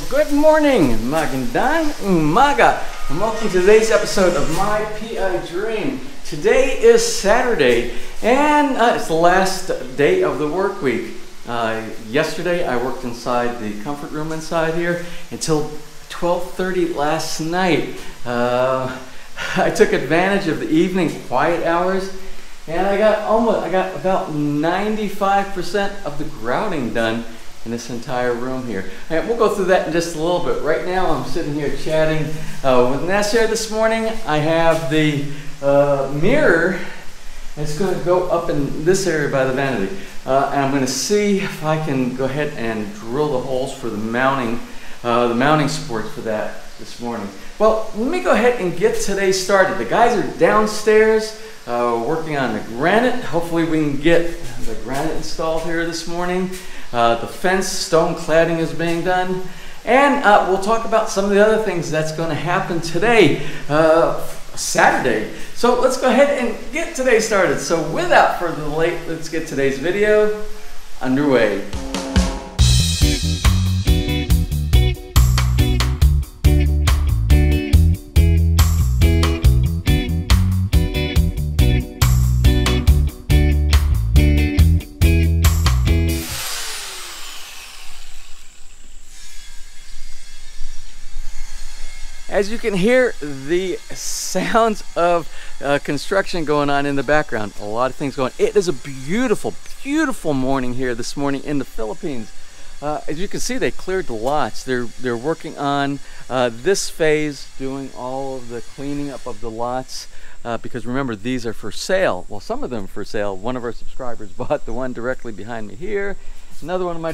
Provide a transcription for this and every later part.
Well, good morning, magandang umaga, and welcome to today's episode of My PI Dream. Today is Saturday, and uh, it's the last day of the work week. Uh, yesterday, I worked inside the comfort room inside here until 12:30 last night. Uh, I took advantage of the evening quiet hours, and I got almost, I got about 95% of the grouting done in this entire room here. And we'll go through that in just a little bit. Right now, I'm sitting here chatting uh, with Nasser this morning. I have the uh, mirror. It's going to go up in this area by the vanity. Uh, and I'm going to see if I can go ahead and drill the holes for the mounting, uh, the mounting supports for that this morning. Well, let me go ahead and get today started. The guys are downstairs uh, working on the granite. Hopefully we can get the granite installed here this morning. Uh, the fence stone cladding is being done. And uh, we'll talk about some of the other things that's going to happen today, uh, Saturday. So let's go ahead and get today started. So without further delay, let's get today's video underway. As you can hear the sounds of uh, construction going on in the background, a lot of things going. It is a beautiful, beautiful morning here this morning in the Philippines. Uh, as you can see, they cleared the lots. They're they're working on uh, this phase, doing all of the cleaning up of the lots. Uh, because remember, these are for sale. Well, some of them for sale. One of our subscribers bought the one directly behind me here. Another one of my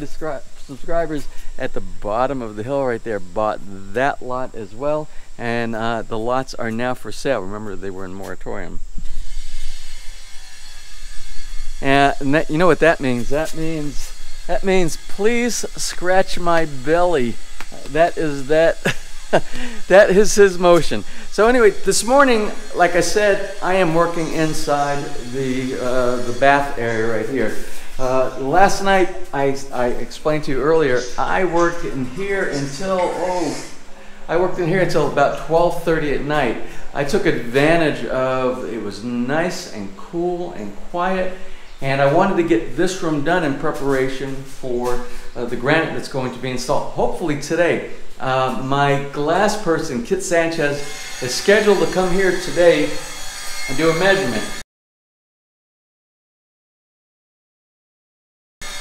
subscribers at the bottom of the hill right there bought that lot as well. And uh, the lots are now for sale. Remember, they were in moratorium. And that, you know what that means? That means that means please scratch my belly. That is that. that is his motion. So anyway, this morning, like I said, I am working inside the uh, the bath area right here. Uh, last night, I, I explained to you earlier, I worked in here until, oh, I worked in here until about 12.30 at night. I took advantage of, it was nice and cool and quiet, and I wanted to get this room done in preparation for uh, the granite that's going to be installed, hopefully today. Uh, my glass person, Kit Sanchez, is scheduled to come here today and do a measurement.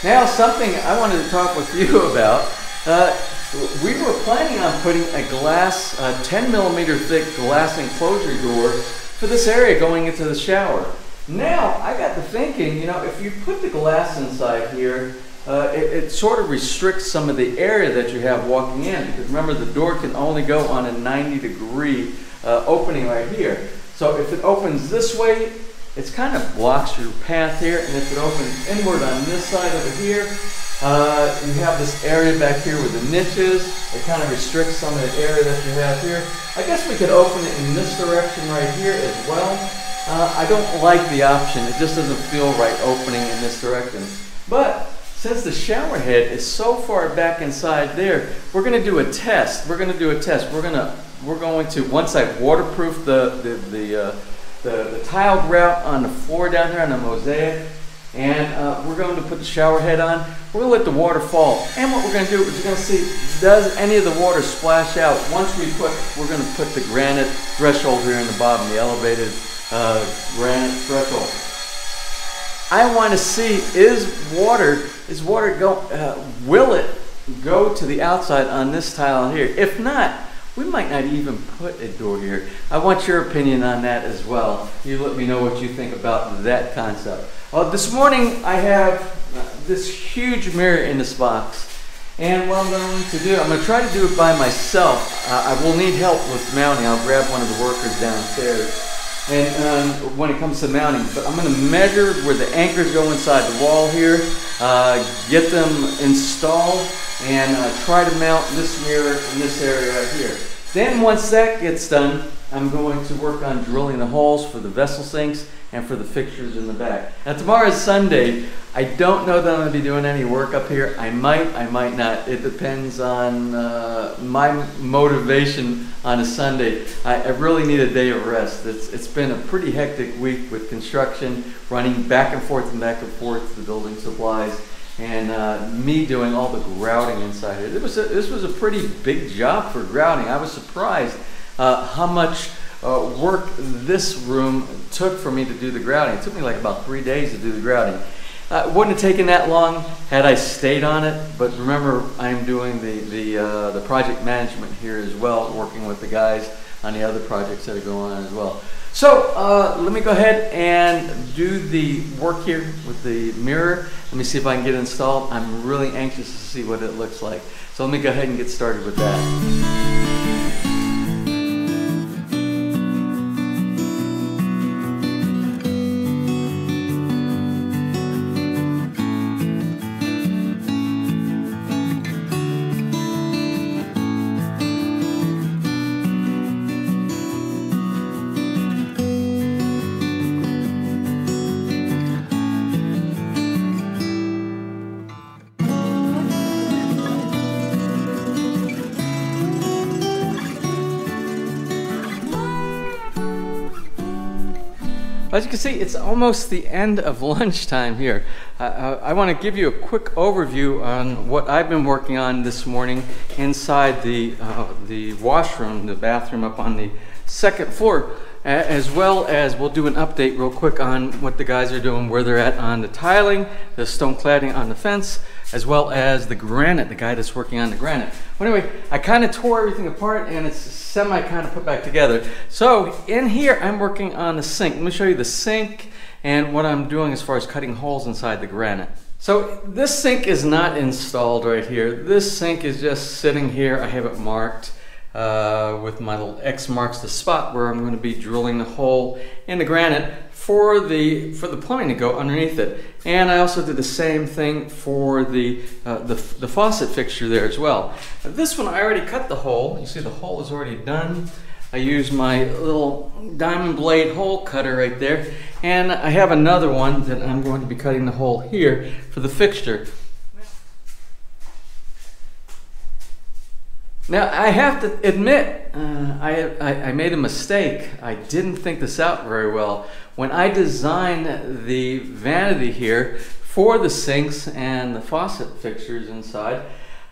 Now, something I wanted to talk with you about. Uh, we were planning on putting a glass, uh, 10 millimeter thick glass enclosure door for this area going into the shower. Now, I got to thinking, you know, if you put the glass inside here, uh, it, it, sort of restricts some of the area that you have walking in. Because remember, the door can only go on a 90 degree uh, opening right here. So if it opens this way, it kind of blocks your path here, and if it opens inward on this side over here, uh, you have this area back here with the niches. It kind of restricts some of the area that you have here. I guess we could open it in this direction right here as well. Uh, I don't like the option. It just doesn't feel right opening in this direction. But since the shower head is so far back inside there, we're going to do a test. We're going to do a test. We're going to we're going to once I waterproof the the the uh, the, the tile grout on the floor down here on the mosaic. And uh, we're going to put the shower head on. We're going to let the water fall. And what we're going to do is we're going to see, does any of the water splash out? Once we put, we're going to put the granite threshold here in the bottom, the elevated uh, granite threshold. I want to see, is water, is water go, uh, will it go to the outside on this tile here? If not, we might not even put a door here. I want your opinion on that as well. You let me know what you think about that concept. Well, this morning I have this huge mirror in this box. And what I'm going to do, I'm going to try to do it by myself. Uh, I will need help with mounting. I'll grab one of the workers downstairs. And um, when it comes to mounting, but I'm going to measure where the anchors go inside the wall here, uh, get them installed, and uh, try to mount this mirror in this area right here. Then once that gets done, I'm going to work on drilling the holes for the vessel sinks and for the fixtures in the back. Now tomorrow is Sunday. I don't know that I'm going to be doing any work up here. I might, I might not. It depends on uh, my motivation on a Sunday. I, I, really need a day of rest. It's, it's been a pretty hectic week with construction, running back and forth and back and forth to the building supplies and uh, me doing all the grouting inside it. it was a, this was a pretty big job for grouting. I was surprised uh, how much uh, work this room took for me to do the grouting. It took me like about three days to do the grouting. Uh, wouldn't have taken that long had I stayed on it, but remember I'm doing the, the, uh, the project management here as well, working with the guys on the other projects that are going on as well. So uh, let me go ahead and do the work here with the mirror. Let me see if I can get it installed. I'm really anxious to see what it looks like. So let me go ahead and get started with that. As you can see, it's almost the end of lunchtime here. Uh, I want to give you a quick overview on what I've been working on this morning inside the, uh, the washroom, the bathroom up on the second floor, as well as we'll do an update real quick on what the guys are doing, where they're at on the tiling, the stone cladding on the fence, as well as the granite, the guy that's working on the granite. Well, anyway, I kind of tore everything apart and it's semi kind of put back together. So in here, I'm working on the sink. Let me show you the sink and what I'm doing as far as cutting holes inside the granite. So this sink is not installed right here. This sink is just sitting here. I have it marked uh, with my little X marks the spot where I'm going to be drilling the hole in the granite for the for the plumbing to go underneath it. And I also did the same thing for the uh, the, the faucet fixture there as well. This one I already cut the hole. You see the hole is already done. I used my little diamond blade hole cutter right there. And I have another one that I'm going to be cutting the hole here for the fixture. Now, I have to admit, uh, I, I, I, made a mistake. I didn't think this out very well. When I designed the vanity here for the sinks and the faucet fixtures inside,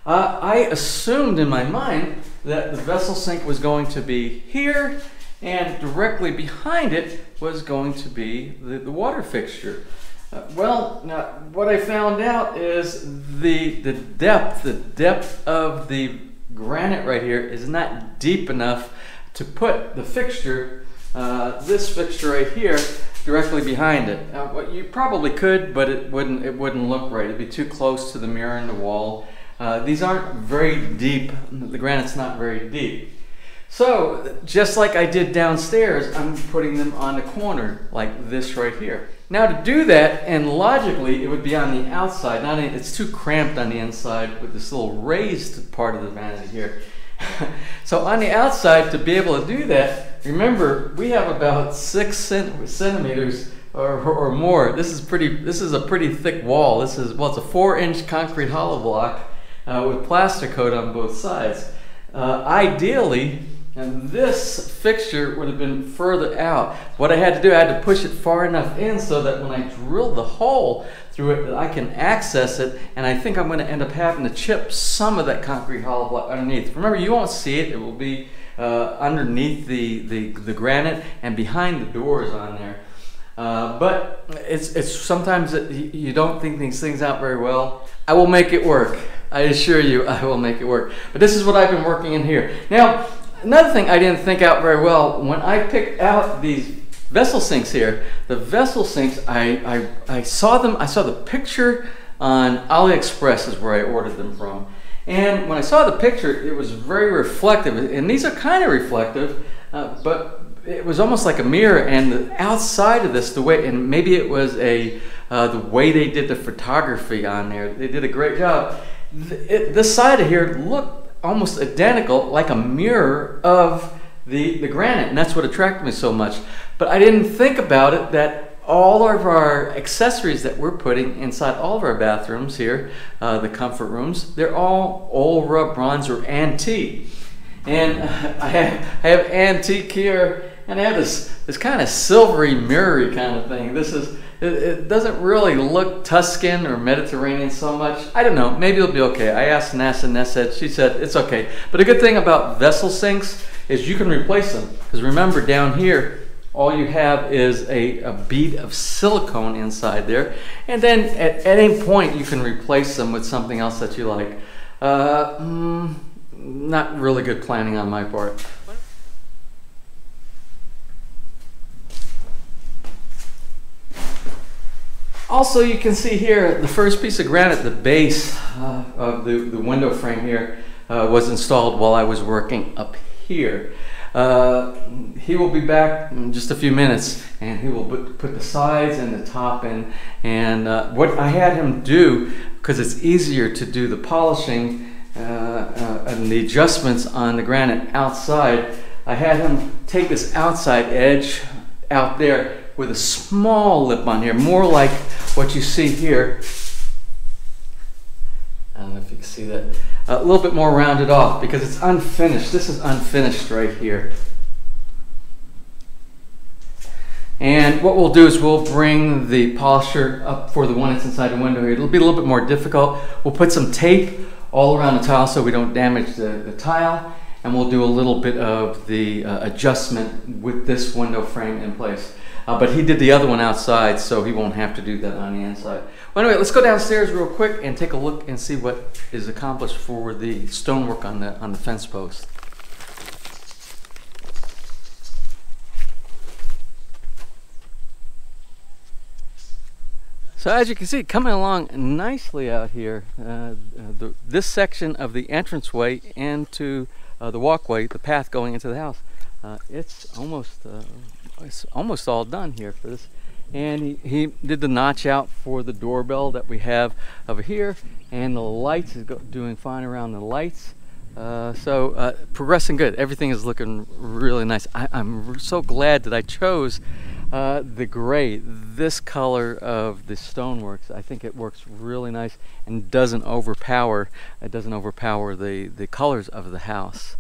uh, I assumed in my mind that the vessel sink was going to be here and directly behind it was going to be the, the water fixture. Uh, well, now, what I found out is the, the depth, the depth of the granite right here is not deep enough to put the fixture, uh, this fixture right here, directly behind it. Now, you probably could, but it wouldn't, it wouldn't look right. It'd be too close to the mirror and the wall. Uh, these aren't very deep. The granite's not very deep. So, just like I did downstairs, I'm putting them on the corner, like this right here. Now to do that, and logically, it would be on the outside, not in, it's too cramped on the inside with this little raised part of the vanity here. so on the outside, to be able to do that, remember, we have about six cent centimeters or, or more. This is pretty, this is a pretty thick wall. This is, well, it's a four inch concrete hollow block uh, with plaster coat on both sides. Uh, ideally, and this fixture would have been further out. What I had to do, I had to push it far enough in so that when I drill the hole through it, that I can access it. And I think I'm going to end up having to chip some of that concrete hollow block underneath. Remember, you won't see it. It will be uh, underneath the, the, the granite and behind the doors on there. Uh, but it's, it's sometimes it, you don't think these things out very well. I will make it work. I assure you, I will make it work. But this is what I've been working in here. Now, Another thing I didn't think out very well, when I picked out these vessel sinks here, the vessel sinks, I, I, I saw them, I saw the picture on AliExpress is where I ordered them from. And when I saw the picture, it was very reflective. And these are kind of reflective, uh, but it was almost like a mirror. And the outside of this, the way, and maybe it was a, uh, the way they did the photography on there, they did a great job. It, this side of here looked almost identical, like a mirror of the, the granite, and that's what attracted me so much. But I didn't think about it that all of our accessories that we're putting inside all of our bathrooms here, uh, the comfort rooms, they're all oil-rubbed bronze or antique. And I have, I have antique here, and I have this, this kind of silvery, mirrory kind of thing. This is, it, doesn't really look Tuscan or Mediterranean so much. I don't know, maybe it'll be okay. I asked Nessa and Nessa said, she said it's okay. But a good thing about vessel sinks is you can replace them. Because remember, down here, all you have is a, a bead of silicone inside there. And then at, at any point, you can replace them with something else that you like. Uh, mm, not really good planning on my part. Also, you can see here the first piece of granite, the base uh, of the, the window frame here, uh, was installed while I was working up here. Uh, he will be back in just a few minutes and he will put, the sides and the top in. And uh, what I had him do, because it's easier to do the polishing uh, uh, and the adjustments on the granite outside, I had him take this outside edge out there with a small lip on here, more like what you see here. I don't know if you can see that. A little bit more rounded off because it's unfinished. This is unfinished right here. And what we'll do is we'll bring the polisher up for the one that's inside the window here. It'll be a little bit more difficult. We'll put some tape all around the tile so we don't damage the, the tile. And we'll do a little bit of the uh, adjustment with this window frame in place. Uh, but he did the other one outside, so he won't have to do that on the inside. Well, anyway, let's go downstairs real quick and take a look and see what is accomplished for the stonework on the on the fence post. So as you can see, coming along nicely out here, uh, uh, the, this section of the entranceway into uh, the walkway, the path going into the house, uh, it's almost uh, it's almost all done here for this. And he, he did the notch out for the doorbell that we have over here. And the lights is doing fine around the lights. Uh, so uh, progressing good. Everything is looking really nice. I, am so glad that I chose uh, the gray, this color of the stoneworks. I think it works really nice and doesn't overpower. It doesn't overpower the the colors of the house.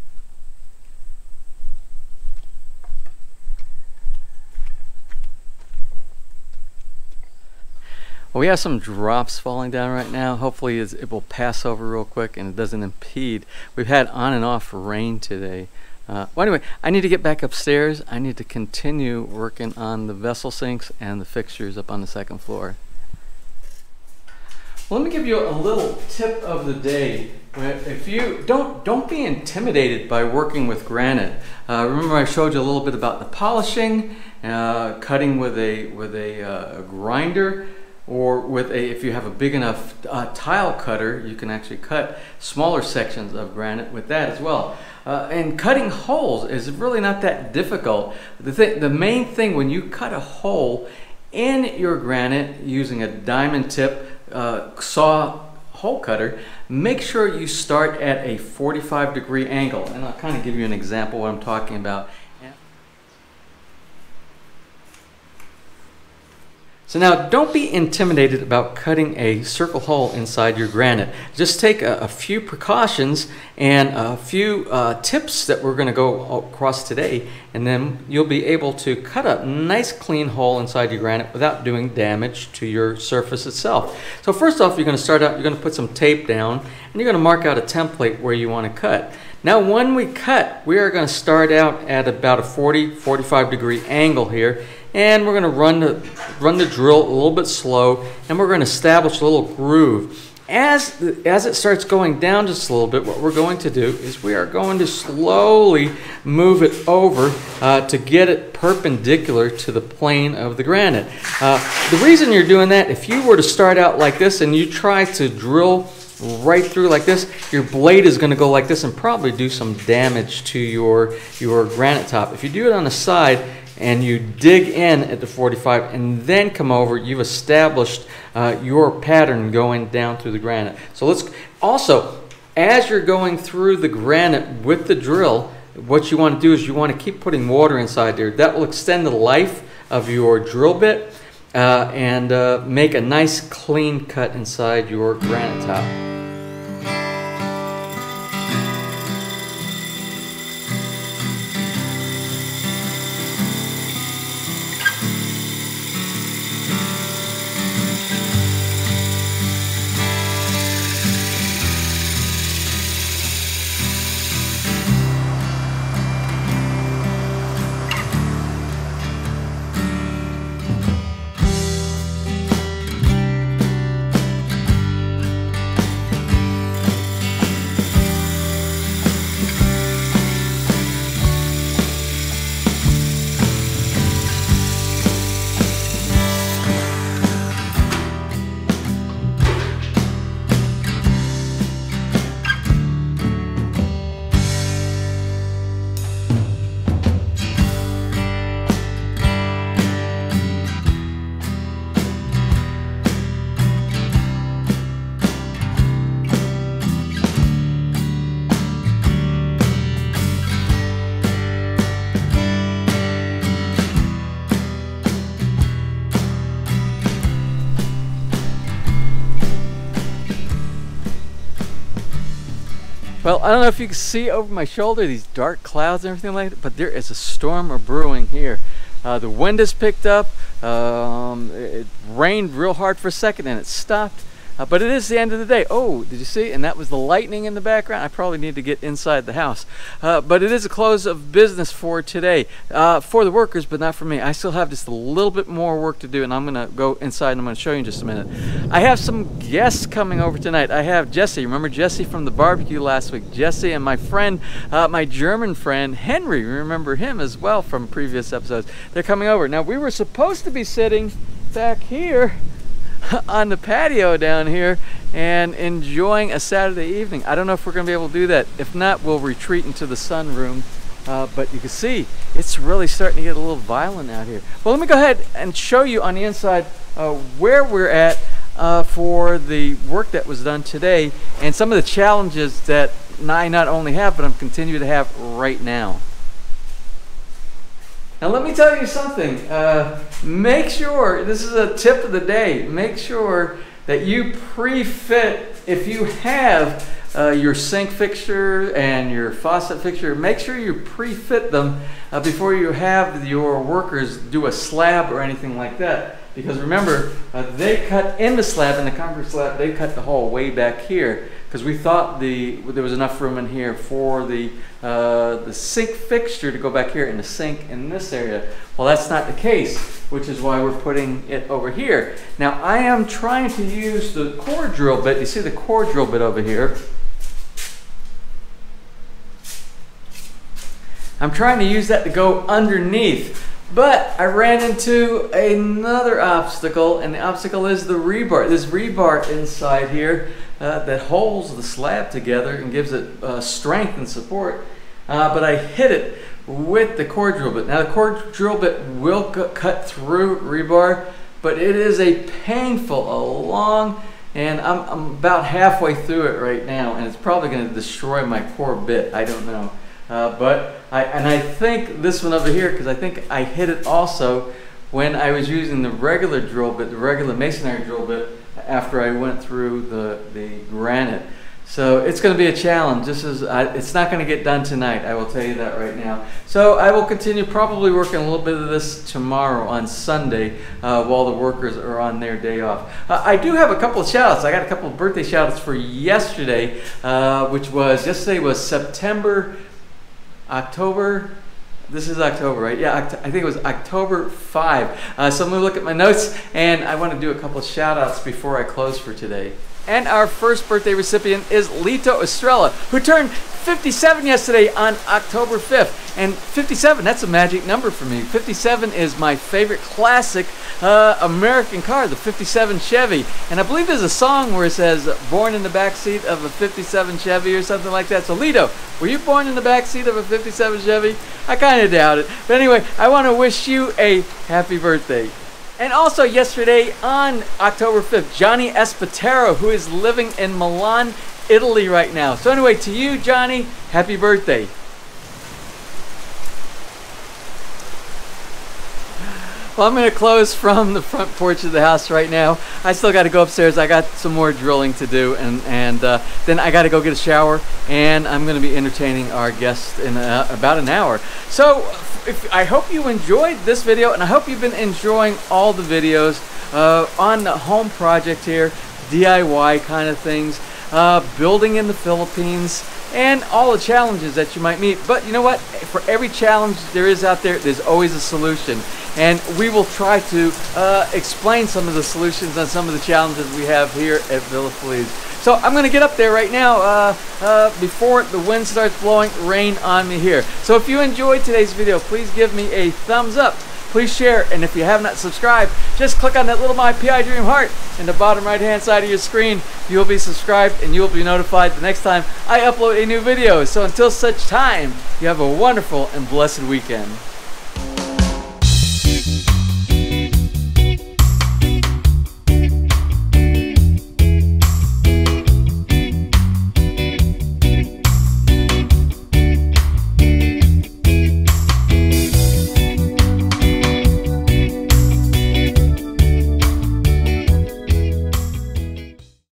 Well, we have some drops falling down right now. Hopefully it will pass over real quick and it doesn't impede. We've had on and off rain today. Uh, well, anyway, I need to get back upstairs. I need to continue working on the vessel sinks and the fixtures up on the second floor. Well, let me give you a little tip of the day. If you don't don't be intimidated by working with granite. Uh, remember, I showed you a little bit about the polishing, uh, cutting with a with a, uh, a grinder or with a if you have a big enough uh, tile cutter you can actually cut smaller sections of granite with that as well. Uh, and cutting holes is really not that difficult. The, th the main thing when you cut a hole in your granite using a diamond tip uh, saw hole cutter make sure you start at a 45 degree angle. And I'll kind of give you an example what I'm talking about So now don't be intimidated about cutting a circle hole inside your granite. Just take a, a few precautions and a few uh, tips that we're going to go across today and then you'll be able to cut a nice clean hole inside your granite without doing damage to your surface itself. So first off you're going to start out, you're going to put some tape down and you're going to mark out a template where you want to cut. Now when we cut, we are going to start out at about a 40-45 degree angle here and we're going to run the, run the drill a little bit slow and we're going to establish a little groove. As, the, as it starts going down just a little bit, what we're going to do is we are going to slowly move it over uh, to get it perpendicular to the plane of the granite. Uh, the reason you're doing that, if you were to start out like this and you try to drill right through like this, your blade is going to go like this and probably do some damage to your, your granite top. If you do it on the side, and you dig in at the 45 and then come over, you've established uh, your pattern going down through the granite. So let's also, as you're going through the granite with the drill, what you want to do is you want to keep putting water inside there. That will extend the life of your drill bit uh, and uh, make a nice clean cut inside your granite top. I don't know if you can see over my shoulder these dark clouds and everything like that, but there is a storm brewing here. Uh, the wind has picked up. Um, it rained real hard for a second and it stopped. Uh, but it is the end of the day. Oh, did you see? And that was the lightning in the background. I probably need to get inside the house. Uh, but it is a close of business for today, uh, for the workers, but not for me. I still have just a little bit more work to do, and I'm going to go inside and I'm going to show you in just a minute. I have some guests coming over tonight. I have Jesse. Remember Jesse from the barbecue last week? Jesse and my friend, uh, my German friend, Henry. Remember him as well from previous episodes. They're coming over. Now, we were supposed to be sitting back here on the patio down here and enjoying a Saturday evening. I don't know if we're going to be able to do that. If not, we'll retreat into the sunroom. Uh, but you can see it's really starting to get a little violent out here. Well, let me go ahead and show you on the inside uh, where we're at uh, for the work that was done today and some of the challenges that I not only have, but I'm continuing to have right now. Now let me tell you something. Uh, make sure, this is a tip of the day, make sure that you pre-fit, if you have uh, your sink fixture and your faucet fixture, make sure you pre-fit them uh, before you have your workers do a slab or anything like that. Because remember, uh, they cut in the slab, in the concrete slab, they cut the hole way back here because we thought the there was enough room in here for the uh, the sink fixture to go back here and the sink in this area. Well, that's not the case, which is why we're putting it over here. Now, I am trying to use the core drill bit. You see the core drill bit over here. I'm trying to use that to go underneath. But I ran into another obstacle, and the obstacle is the rebar. This rebar inside here uh, that holds the slab together and gives it uh, strength and support. Uh, but I hit it with the core drill bit. Now the core drill bit will cut through rebar, but it is a painful, a long, and I'm, I'm about halfway through it right now, and it's probably going to destroy my core bit. I don't know. Uh, but I, and I think this one over here, because I think I hit it also when I was using the regular drill bit, the regular masonry drill bit, after I went through the, the granite. So it's going to be a challenge. This is I, it's not going to get done tonight. I will tell you that right now. So I will continue probably working a little bit of this tomorrow on Sunday uh, while the workers are on their day off. Uh, I do have a couple of shoutouts. I got a couple of birthday shoutouts for yesterday, uh, which was yesterday was September, October this is October, right? Yeah, I think it was October 5. Uh, so I'm going to look at my notes and I want to do a couple shout outs before I close for today. And our first birthday recipient is Lito Estrella, who turned 57 yesterday on October 5th. And 57, that's a magic number for me. 57 is my favorite classic uh, American car, the 57 Chevy. And I believe there's a song where it says, born in the backseat of a 57 Chevy or something like that. So Lito, were you born in the backseat of a 57 Chevy? I kind of doubt it. But anyway, I want to wish you a happy birthday. And also yesterday on October 5th, Johnny Espatero, who is living in Milan, Italy right now. So anyway, to you, Johnny, happy birthday. Well, I'm going to close from the front porch of the house right now. I still got to go upstairs. I got some more drilling to do, and and uh, then I got to go get a shower, and I'm going to be entertaining our guest in uh, about an hour. So, if, I hope you enjoyed this video, and I hope you've been enjoying all the videos uh, on the home project here, DIY kind of things, uh, building in the Philippines and all the challenges that you might meet. But you know what? For every challenge there is out there, there's always a solution. And we will try to uh, explain some of the solutions on some of the challenges we have here at Villa Feliz. So I'm going to get up there right now uh, uh, before the wind starts blowing rain on me here. So if you enjoyed today's video, please give me a thumbs up please share. And if you have not subscribed, just click on that little My PI Dream heart in the bottom right hand side of your screen. You'll be subscribed and you'll be notified the next time I upload a new video. So until such time, you have a wonderful and blessed weekend.